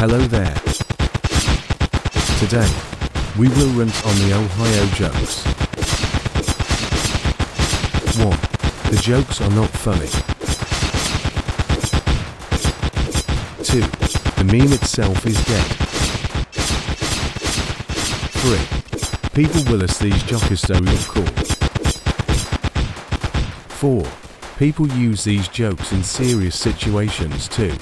Hello there. Today, we will rant on the Ohio jokes. 1. The jokes are not funny. 2. The meme itself is dead. 3. People will us these jokers so of cool. 4. People use these jokes in serious situations too.